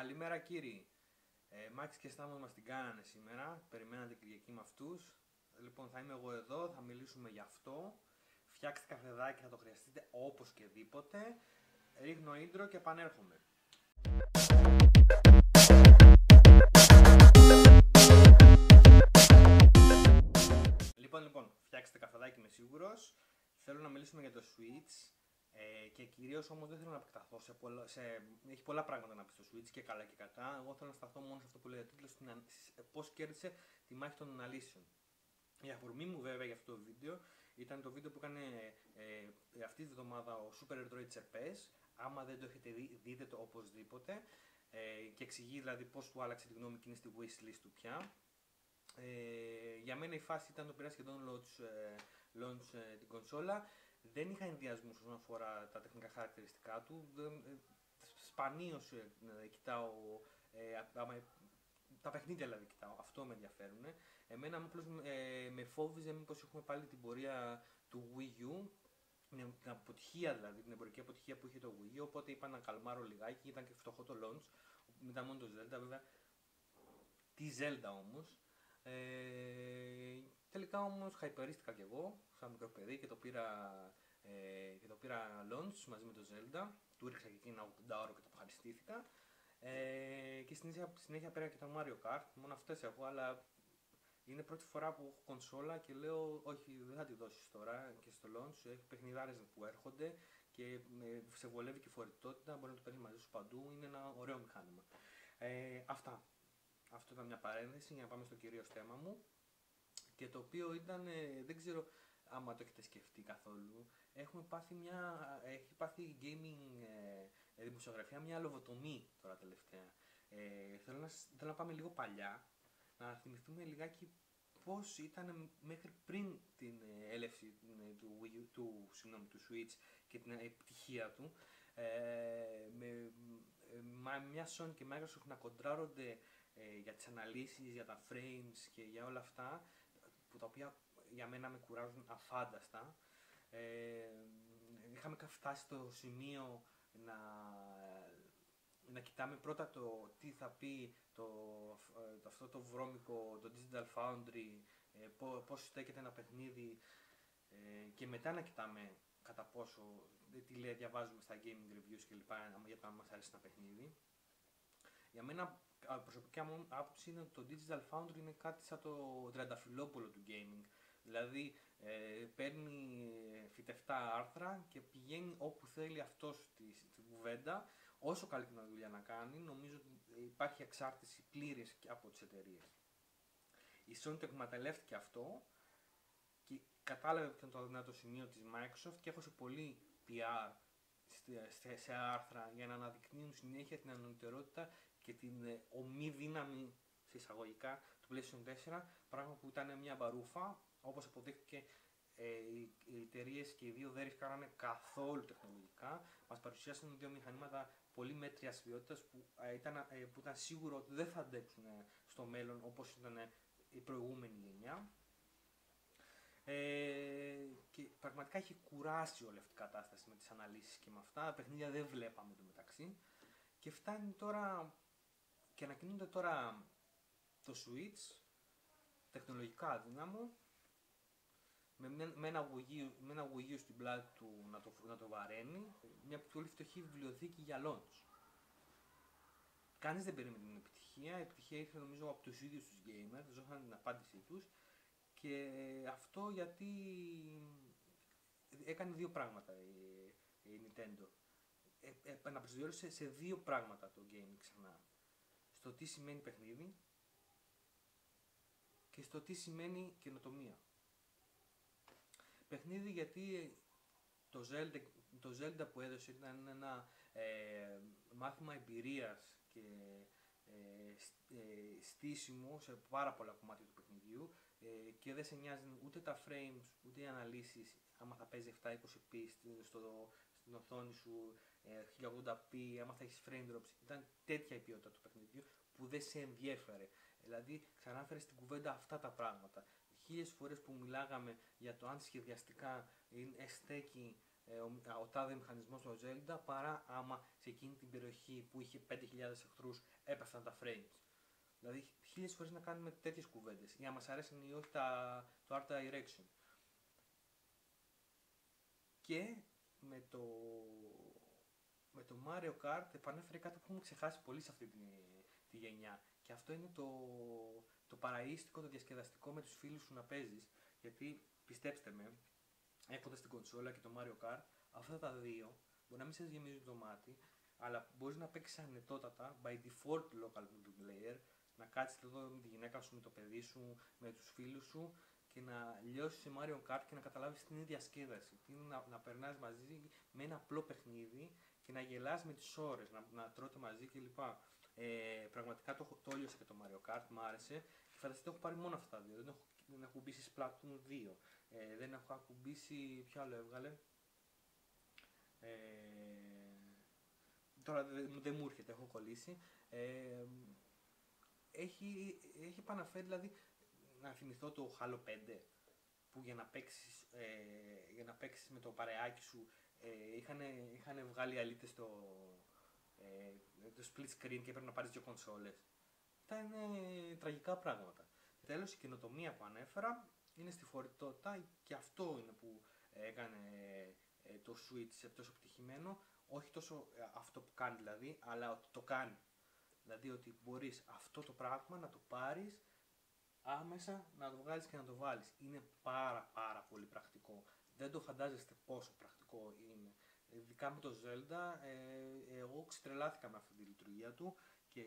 Καλημέρα κύριοι. Ε, Μάκης και Στάμος μας την κάνανε σήμερα. Περιμένατε Κυριακή με αυτούς. Λοιπόν, θα είμαι εγώ εδώ, θα μιλήσουμε γι' αυτό. Φτιάξτε καφεδάκι, θα το χρειαστείτε όπως και δίποτε. Ρίχνω intro και επανέρχομαι. Λοιπόν, λοιπόν, φτιάξτε καφεδάκι, είμαι σίγουρος. Θέλω να μιλήσουμε για το Switch. Ε, και κυρίως όμως δεν θέλω να επεκταθώ σε πολλά. Σε, έχει πολλά πράγματα να πει στο Switch και καλά και κατά. Εγώ θέλω να σταθώ μόνο σε αυτό που λέει ο τίτλος, πώς κέρδισε τη μάχη των αναλύσεων. Η αφορμή μου βέβαια για αυτό το βίντεο ήταν το βίντεο που έκανε ε, αυτή τη βδομάδα ο Super Android Cherpes. Άμα δεν το έχετε δει, δείτε το οπωσδήποτε. Ε, και εξηγεί δηλαδή πώς του άλλαξε τη γνώμη και είναι στη wishlist του πια. Ε, για μένα η φάση ήταν το πειρά σχεδόν launch, ε, launch ε, την κονσόλα δεν είχα ενδιασμούς όσον αφορά τα τεχνικά χαρακτηριστικά του. Ε, Σπανίως ε, κοιτάω ε, τα παιχνίδια δηλαδή κοιτάω, αυτό με ενδιαφέρουν. Εμένα απλώς ε, με φόβιζε μήπως έχουμε πάλι την πορεία του Wii U, την αποτυχία δηλαδή, την εμπορική αποτυχία που είχε το Wii U, οπότε είπα να καλμάρω λιγάκι, ήταν και φτωχό το launch, ήταν μόνο το Zelda βέβαια. Τι Zelda όμως. Ε, τελικά όμως χαϊπερίστηκα κι εγώ, σαν μικρό παιδί και το πήρα, ε, και το πήρα launch μαζί με το Zelda. Του ρίξα και εκεί ένα 80 ώρο και το ευχαριστήθηκα. Ε, και συνέχεια, συνέχεια πήρα και το Mario Kart. Μόνο αυτές έχω, αλλά είναι πρώτη φορά που έχω κονσόλα και λέω όχι δεν θα τη δώσεις τώρα και στο launch έχει παιχνιδάρες που έρχονται και σε βολεύει και η φορητότητα, μπορεί να το παίρνεις μαζί σου παντού, είναι ένα ωραίο μηχάνημα. Ε, αυτά. Αυτό ήταν μια παρένθεση για να πάμε στο κυρίως θέμα μου και το οποίο ήταν, ε, δεν ξέρω άμα το έχετε σκεφτεί καθόλου, έχουμε πάθει μια, έχει πάθει η gaming ε, δημοσιογραφία μια λογοτομή τώρα τελευταία. Ε, θέλω, να, θέλω να πάμε λίγο παλιά, να θυμηθούμε λιγάκι πώς ήταν μέχρι πριν την ε, έλευση ε, του, Wii, του, συγγνώμη, του Switch και την επιτυχία του. Ε, με, με μια Sony και Microsoft να κοντράρονται ε, για τις αναλύσεις, για τα frames και για όλα αυτά που τα οποία για μένα με κουράζουν αφάνταστα. Ε, είχαμε φτάσει στο σημείο να, να κοιτάμε πρώτα το τι θα πει το, το αυτό το βρώμικο, το Digital Foundry, ε, πώς στέκεται ένα παιχνίδι ε, και μετά να κοιτάμε κατά πόσο, τι λέει, διαβάζουμε στα gaming reviews κλπ. για το αν μας αρέσει ένα παιχνίδι. Για μένα προσωπικά μου άποψη είναι ότι το Digital Foundry είναι κάτι σαν το τρενταφυλόπουλο του gaming. Δηλαδή ε, παίρνει φυτευτά άρθρα και πηγαίνει όπου θέλει αυτός της, τη κουβέντα. Όσο καλή την δουλειά να κάνει, νομίζω ότι υπάρχει εξάρτηση πλήρης από τις εταιρείες. Η Sony το εκμεταλλεύτηκε αυτό και κατάλαβε ποιο ήταν το δυνατό σημείο της Microsoft και έχω σε πολύ PR σε άρθρα για να αναδεικνύουν συνέχεια την ανωτερότητα και την ε, ομή δύναμη σε εισαγωγικά του PlayStation 4, πράγμα που ήταν μια μπαρούφα, όπως αποδείχθηκε ε, οι, οι εταιρείες και οι δύο δεν κάνανε καθόλου τεχνολογικά. Μας παρουσιάσαν δύο μηχανήματα πολύ μέτριας ποιότητας που, ε, ήταν, ε, που ήταν σίγουρο ότι δεν θα αντέξουν ε, στο μέλλον όπως ήταν η προηγούμενη γενιά. Ε, και πραγματικά έχει κουράσει όλη αυτή η κατάσταση με τις αναλύσεις και με αυτά. Τα παιχνίδια δεν βλέπαμε το μεταξύ. Και φτάνει τώρα και ανακοινούνται τώρα το Switch, τεχνολογικά αδύναμο, με, με, ένα Wii, με ένα Wii U στην πλάτη του να το, να το βαραίνει, μια πολύ φτωχή βιβλιοθήκη για launch. Κανείς δεν περίμενε την επιτυχία, η επιτυχία ήρθε νομίζω από τους ίδιους τους gamers, ζώχαν την απάντησή τους και αυτό γιατί έκανε δύο πράγματα η, η Nintendo. Ε, επαναπροσδιορίσε σε δύο πράγματα το gaming ξανά στο τι σημαίνει παιχνίδι και στο τι σημαίνει καινοτομία. Παιχνίδι γιατί το Zelda, το Zelda που έδωσε ήταν ένα ε, μάθημα εμπειρίας και ε, ε, στήσιμο σε πάρα πολλά κομμάτια του παιχνιδιού ε, και δεν σε νοιάζει ούτε τα frames ούτε οι αναλύσεις άμα θα παίζει 720p στο, στην οθόνη σου 1080p, ε, άμα θα έχεις frame drops. Ήταν τέτοια η ποιότητα του παιχνιδιού που δεν σε ενδιέφερε. Δηλαδή, ξανάφερες στην κουβέντα αυτά τα πράγματα. Χίλιες φορές που μιλάγαμε για το αν σχεδιαστικά στέκει ε, ο, ο τάδε μηχανισμός στο Zelda παρά άμα σε εκείνη την περιοχή που είχε 5.000 εχθρούς έπεφταν τα frames. Δηλαδή, χίλιες φορές να κάνουμε τέτοιες κουβέντες. Για να μας αρέσουν ή όχι τα, το Art Direction. Και με το, με το Mario Kart επανέφερε κάτι που έχουμε ξεχάσει πολύ σε αυτή τη, τη γενιά. Και αυτό είναι το, το παραίστικο, το διασκεδαστικό με τους φίλους σου να παίζεις. Γιατί πιστέψτε με, έχοντας την κονσόλα και το Mario Kart, αυτά τα δύο μπορεί να μην σα γεμίζουν το μάτι, αλλά μπορείς να παίξεις ανετότατα by default local multiplayer, να κάτσεις εδώ με τη γυναίκα σου, με το παιδί σου, με τους φίλους σου και να λιώσεις σε Mario Kart και να καταλάβεις την ίδια διασκέδαση. Τι είναι να, να περνάς μαζί με ένα απλό παιχνίδι και να γελάς με τις ώρες, να, να τρώτε μαζί κλπ. Ε, πραγματικά το, το όλιωσα και το Mario Kart, μου άρεσε και φανταστείτε έχω πάρει μόνο αυτά τα δύο. Δεν έχω, δεν έχω μπει σε Splatoon 2. Ε, δεν έχω ακουμπήσει. Ποιο άλλο έβγαλε; Ε, τώρα δεν δε μου έρχεται, έχω κολλήσει. Ε, έχει, έχει επαναφέρει δηλαδή να θυμηθώ το Halo 5 που για να παίξεις, ε, για να παίξεις με το παρεάκι σου ε, είχαν, είχαν βγάλει αλήτες στο ε, το split screen και έπρεπε να πάρεις δύο κονσόλες. Ήταν ε, τραγικά πράγματα. Τέλος η καινοτομία που ανέφερα είναι στη φορητότητα και αυτό είναι που έκανε ε, το Switch τόσο επιτυχημένο. Όχι τόσο ε, αυτό που κάνει δηλαδή, αλλά ότι το κάνει. Δηλαδή ότι μπορείς αυτό το πράγμα να το πάρεις άμεσα να το βγάλεις και να το βάλεις. Είναι πάρα πάρα πολύ πρακτικό. Δεν το φαντάζεστε πόσο πρακτικό είναι. Ειδικά με το Zelda, ε, εγώ ξετρελάθηκα με αυτή τη λειτουργία του και,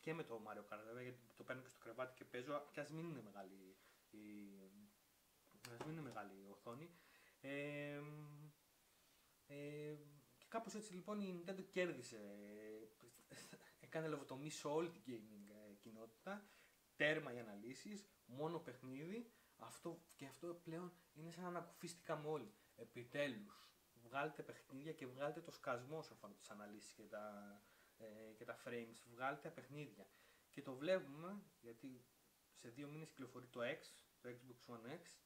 και με το Mario Kart βέβαια, γιατί το παίρνω και στο κρεβάτι και παίζω και ας μην είναι μεγάλη η, ας μην είναι μεγάλη η οθόνη. Ε, ε, και κάπως έτσι λοιπόν η Nintendo κέρδισε, έκανε λεβοτομή σε όλη την gaming ε, κοινότητα, τέρμα οι αναλύσεις, μόνο παιχνίδι, αυτό, και αυτό πλέον είναι σαν να ανακουφίστηκαμε όλοι. Επιτέλους, βγάλετε παιχνίδια και βγάλετε το σκασμό όσον αφορά τις αναλύσεις και τα, ε, και τα frames, βγάλετε παιχνίδια. Και το βλέπουμε, γιατί σε δύο μήνες κυκλοφορεί το X, το Xbox One X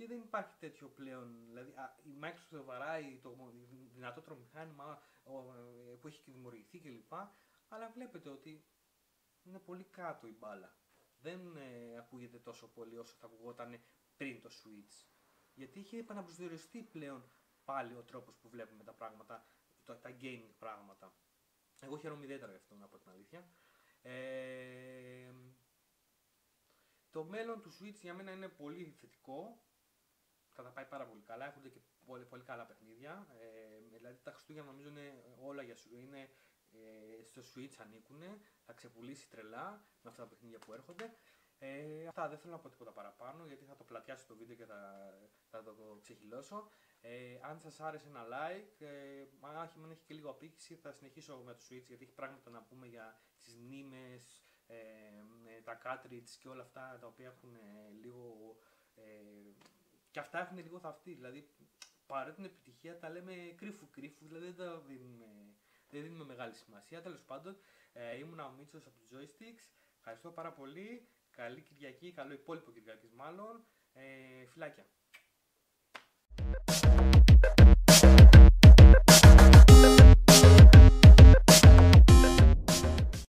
και δεν υπάρχει τέτοιο πλέον, δηλαδή α, η Microsoft το βαράει το δυνατότερο μηχάνημα ε, που έχει και δημιουργηθεί κλπ. Αλλά βλέπετε ότι είναι πολύ κάτω η μπάλα. Δεν ε, ακούγεται τόσο πολύ όσο θα ακουγόταν πριν το Switch. Γιατί είχε επαναπροσδιοριστεί πλέον πάλι ο τρόπος που βλέπουμε τα πράγματα, τα, τα gaming πράγματα. Εγώ χαίρομαι ιδιαίτερα γι' αυτό, να πω την αλήθεια. Ε, το μέλλον του Switch για μένα είναι πολύ θετικό. Θα τα πάει πάρα πολύ καλά. Έχουν και πολύ, πολύ καλά παιχνίδια. Ε, δηλαδή τα Χριστούγεννα νομίζω είναι όλα για σου. Είναι, ε, στο Switch ανήκουν. Θα ξεπουλήσει τρελά με αυτά τα παιχνίδια που έρχονται. Ε, αυτά δεν θέλω να πω τίποτα παραπάνω γιατί θα το πλατιάσω το βίντεο και θα, θα το ξεχυλώσω. Ε, αν σας άρεσε ένα like, ε, αν έχει και λίγο απήχηση θα συνεχίσω με το Switch γιατί έχει πράγματα να πούμε για τις μνήμες, ε, τα cartridge και όλα αυτά τα οποία έχουν ε, λίγο... Ε, και αυτά έχουν λίγο θαυτή, δηλαδή παρά την επιτυχία τα λέμε κρύφου κρύφου, δηλαδή δεν τα δίνουμε, δεν δίνουμε μεγάλη σημασία. Τέλος πάντων, ε, ήμουν ο Μίτσος από τους Joysticks, ευχαριστώ πάρα πολύ, καλή Κυριακή, καλό υπόλοιπο Κυριακής μάλλον, ε, φιλάκια.